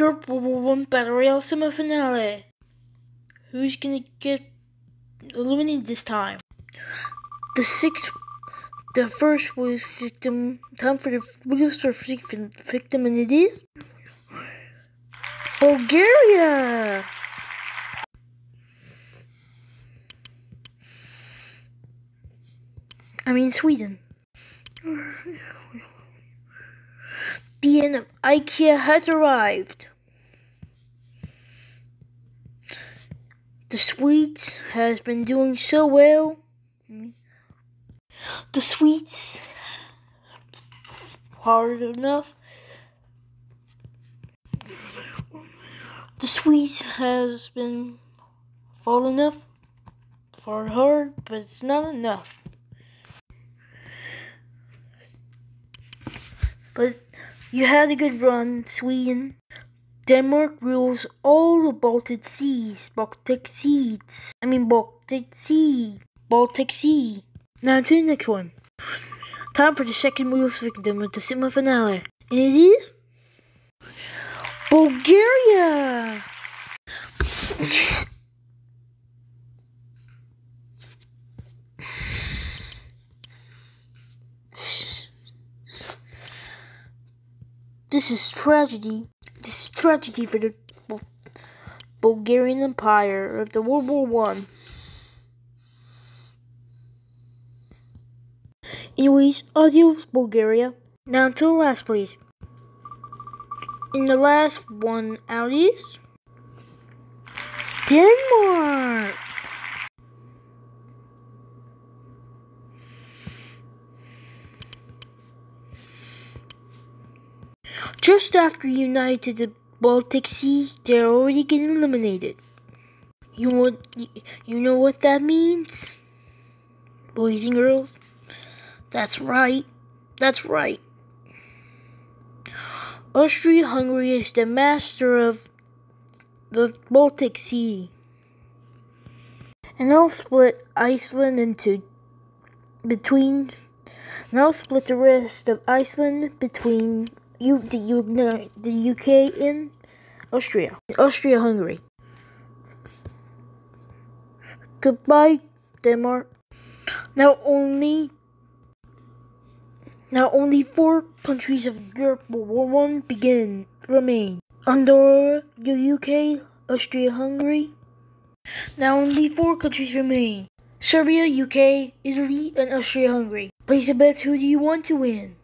Europe War One Battle Royale semifinale. Who's gonna get eliminated this time? The sixth, the first was victim. Time for the for victim, and it is Bulgaria. I mean Sweden. The end of IKEA has arrived. The Swedes has been doing so well. The Swedes hard enough. The Swedes has been fall enough for hard, but it's not enough. But you had a good run, Sweden. Denmark rules all the Baltic Seas. Baltic Seas. I mean Baltic Sea. Baltic Sea. Now to the next one. Time for the second wheels victim of the semifinale. And it is Bulgaria. This is tragedy. This is tragedy for the Bulgarian Empire of the World War One. Anyways, adios Bulgaria. Now to the last place. In the last one out Denmark. Just after united the Baltic Sea, they're already getting eliminated. You want, you know what that means, boys and girls? That's right. That's right. Austria-Hungary is the master of the Baltic Sea. And they'll split Iceland into between. And they'll split the rest of Iceland between you, the, U, the UK and Austria. Austria-Hungary. Goodbye, Denmark. Now only now only four countries of Europe War One begin remain. Andorra, the UK, Austria-Hungary. Now only four countries remain. Serbia, UK, Italy, and Austria-Hungary. Place a bet who do you want to win?